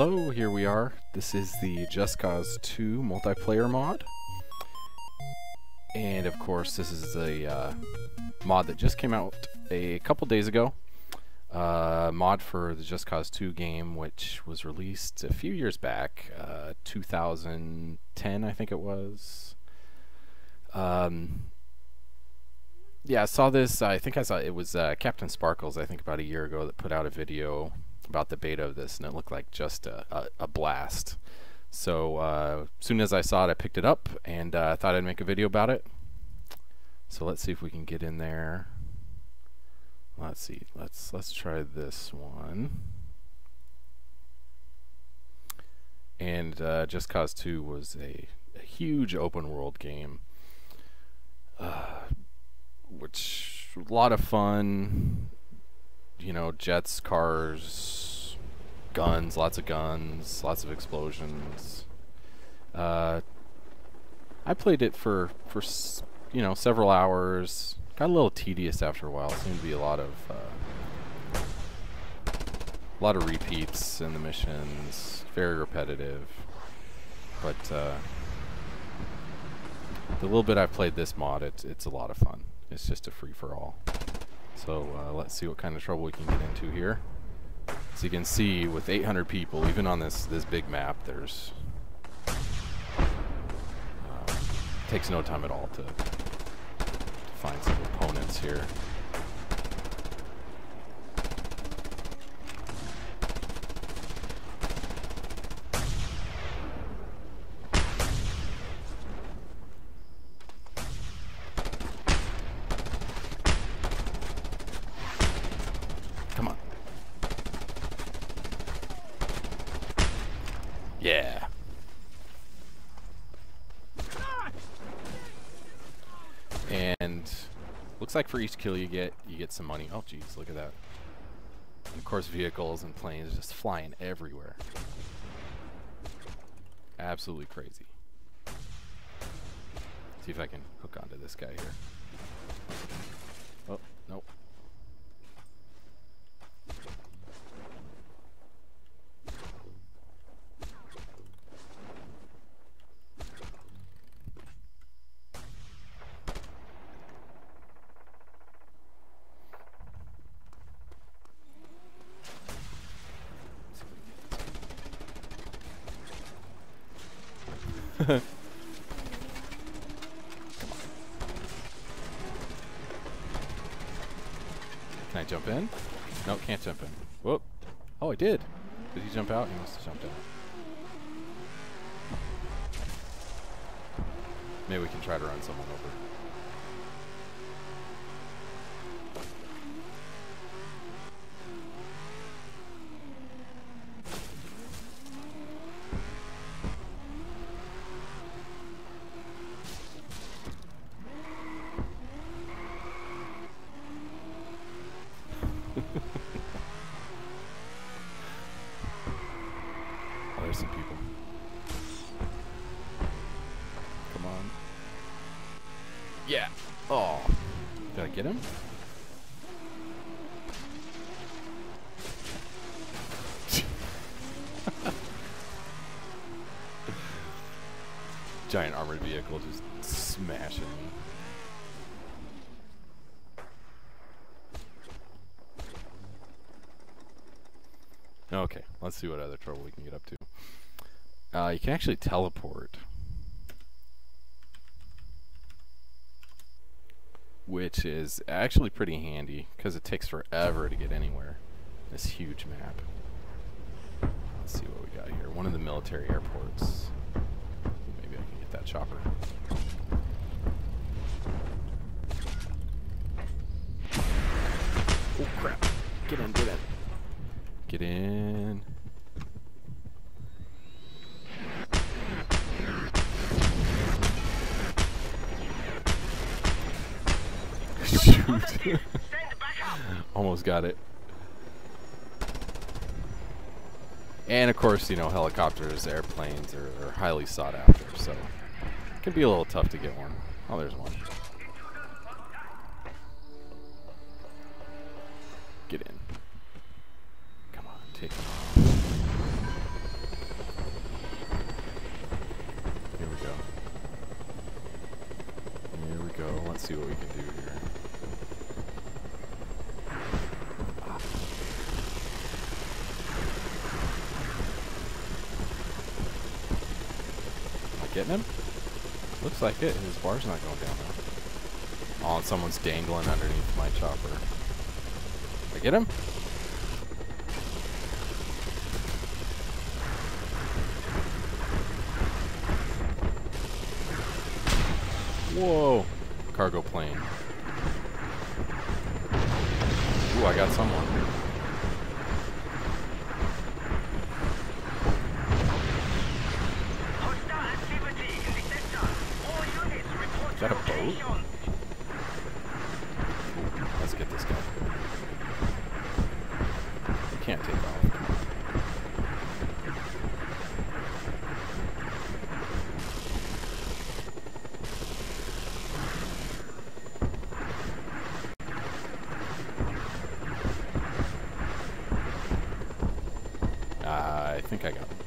Hello, here we are. This is the Just Cause 2 multiplayer mod. And of course, this is a uh, mod that just came out a couple days ago. Uh, mod for the Just Cause 2 game, which was released a few years back, uh, 2010, I think it was. Um, yeah, I saw this. I think I saw it was uh, CaptainSparklez. I think about a year ago that put out a video about the beta of this, and it looked like just a, a, a blast. So uh, as soon as I saw it, I picked it up and uh, thought I'd make a video about it. So let's see if we can get in there. Let's see. Let's let's try this one. And uh, Just Cause 2 was a, a huge open world game, uh, which a lot of fun. You know, jets, cars, guns, lots of guns, lots of explosions. Uh, I played it for for you know several hours. Got a little tedious after a while. Seemed to be a lot of uh, a lot of repeats in the missions. Very repetitive, but uh, the little bit I've played this mod, it's it's a lot of fun. It's just a free for all. So uh, let's see what kind of trouble we can get into here. So you can see with 800 people, even on this this big map, there's uh, takes no time at all to, to find some opponents here. Come on. Yeah. And looks like for each kill you get, you get some money. Oh, jeez, look at that. And of course, vehicles and planes just flying everywhere. Absolutely crazy. See if I can hook onto this guy here. Oh, nope. Can I jump in? No, can't jump in. Whoop. Oh, I did. Did he jump out? He must have jumped out. Maybe we can try to run someone over. People. Come on. Yeah. Oh. Did I get him? Giant armored vehicle just smashing me. Okay, let's see what other trouble we can get up to. Uh, you can actually teleport. Which is actually pretty handy, because it takes forever to get anywhere. This huge map. Let's see what we got here. One of the military airports. Maybe I can get that chopper. Oh crap. Get in, get in. Get in. shoot. Almost got it. And of course, you know, helicopters, airplanes are, are highly sought after, so it can be a little tough to get one. Oh, there's one. Get in. Come on, take off. Here we go. Here we go. Let's see what we can do here. Getting him? Looks like it. His bar's not going down though. Oh, someone's dangling underneath my chopper. I get him? Whoa. Cargo plane. Ooh, I got someone. Is that a boat? Let's get this guy. He can't take off. Uh, I think I got him.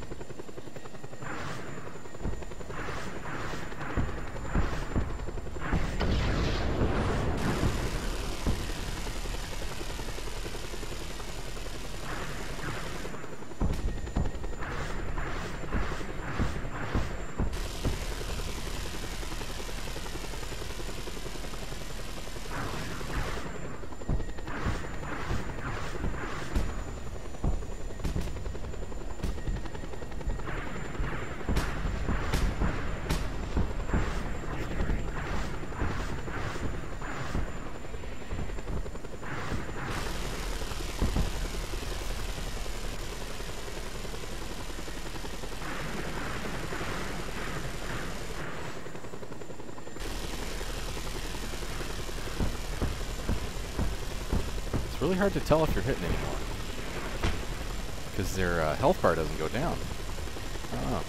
It's really hard to tell if you're hitting anymore. Because their uh, health bar doesn't go down. Oh.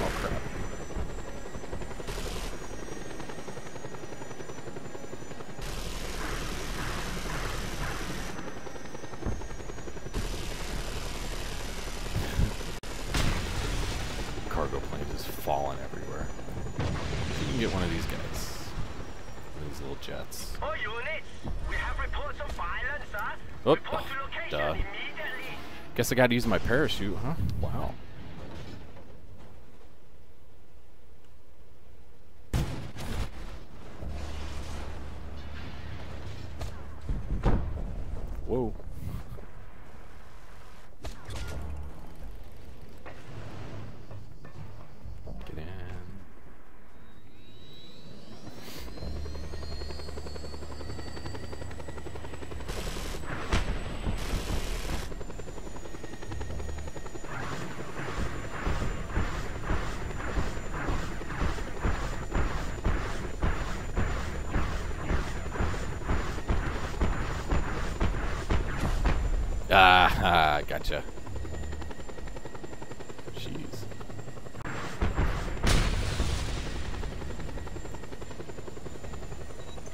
Oh crap. Cargo plane just falling everywhere. See if you can get one of these guys. One of these little jets. All units, we have reports of violence, sir. Oh, Report to location duh. immediately. Guess I gotta use my parachute, huh? Wow. Whoa. Ah, ah, gotcha. Jeez.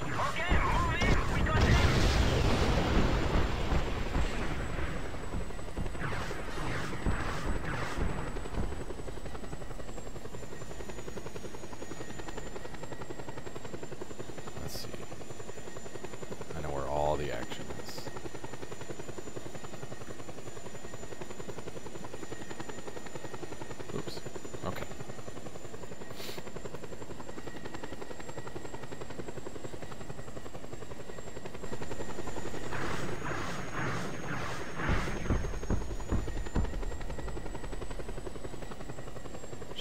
Okay, move in. We got this. Let's see. I know where all the action is. Oops. Okay.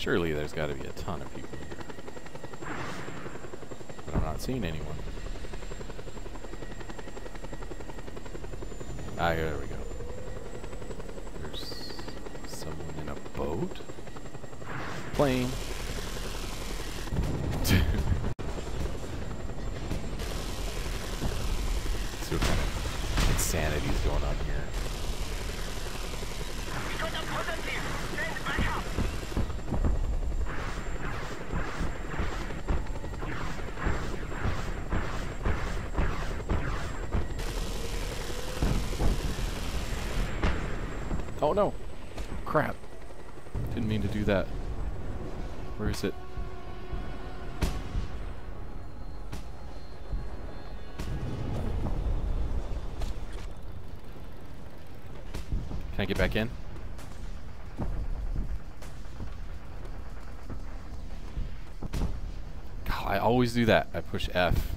Surely there's got to be a ton of people here. But I'm not seeing anyone. Ah, there we go. There's someone in a boat? Plane. See what kind of insanity is going on here. Oh no! Crap. Didn't mean to do that. Where is it? Can I get back in? God, I always do that. I push F.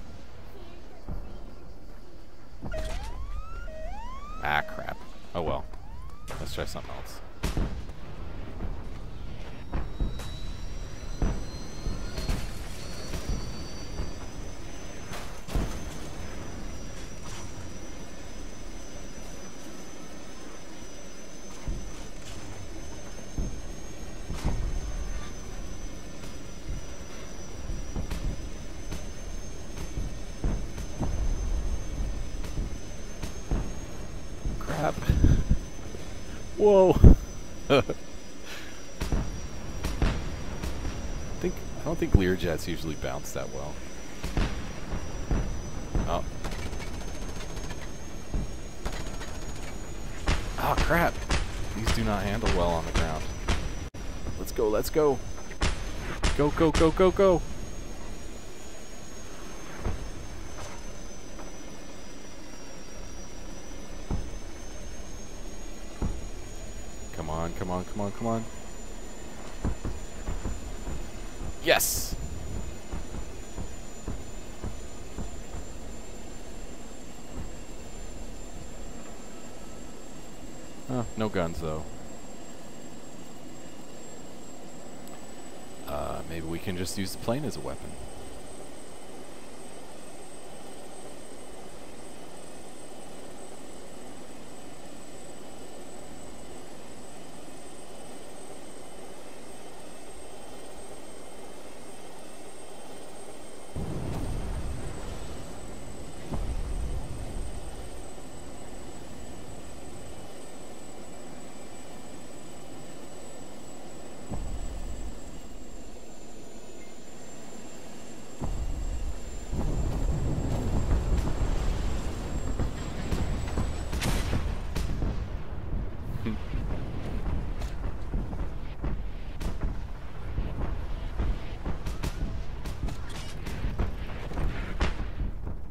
Ah, crap. Oh well. Let's try something else. Crap. Whoa. I think I don't think Learjets usually bounce that well. Oh. Oh crap. These do not handle well on the ground. Let's go, let's go. Go, go, go, go, go. Come on, come on, come on, come on. Yes! Oh, no guns though. Uh, maybe we can just use the plane as a weapon.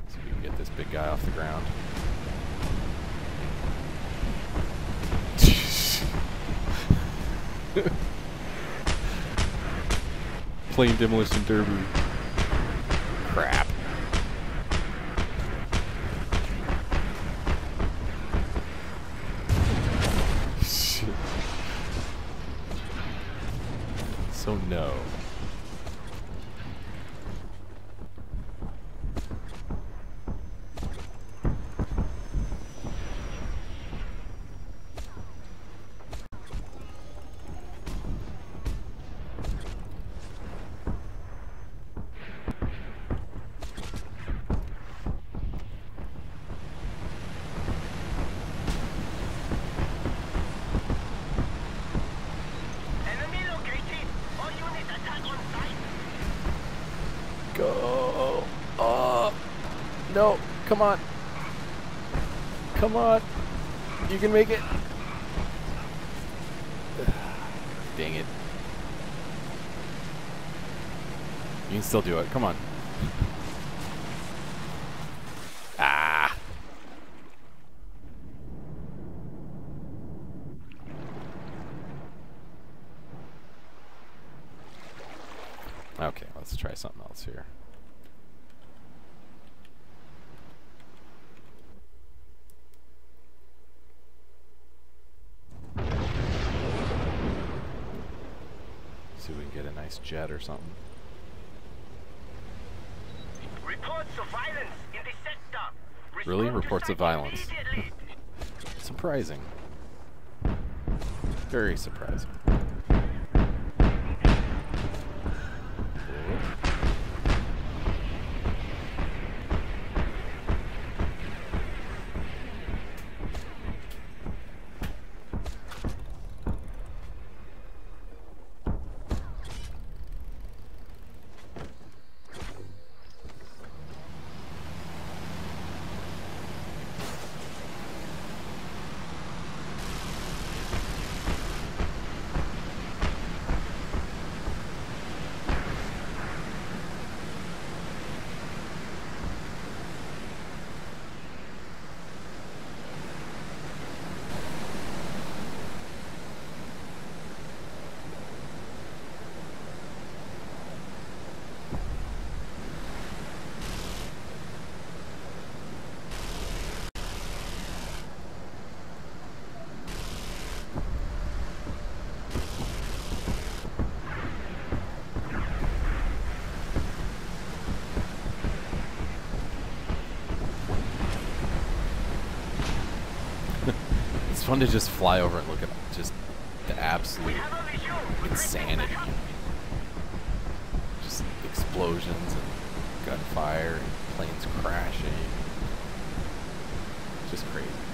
So we can get this big guy off the ground. Plane demolition derby. Crap. Shit. So no. Enemy located. All units attack on sight. Go. Oh. No. Come on. Come on. You can make it. Dang it. You can still do it. Come on. Ah. Okay, let's try something else here. See if we can get a nice jet or something. Reports of violence in the sector. Really? Respond Reports of violence. Surprising. Very surprising. Fun to just fly over and look at just the absolute insanity. Just explosions and gunfire and planes crashing. Just crazy.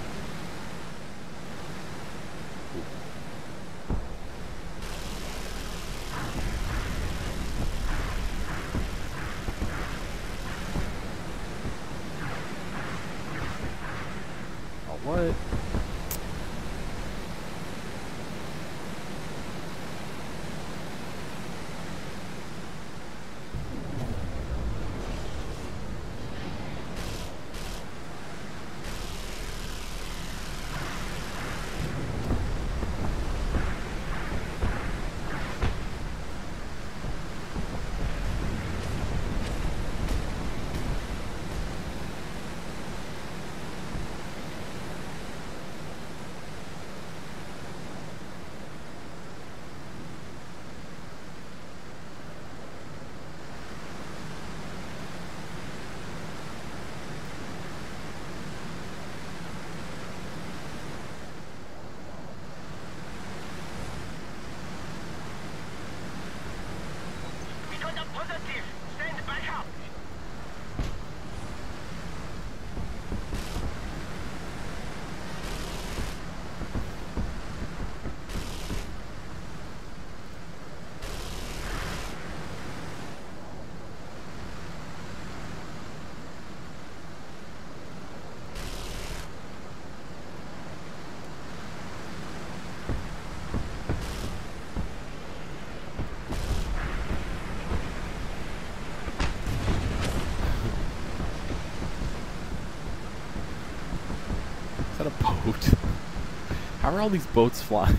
Are all these boats flying?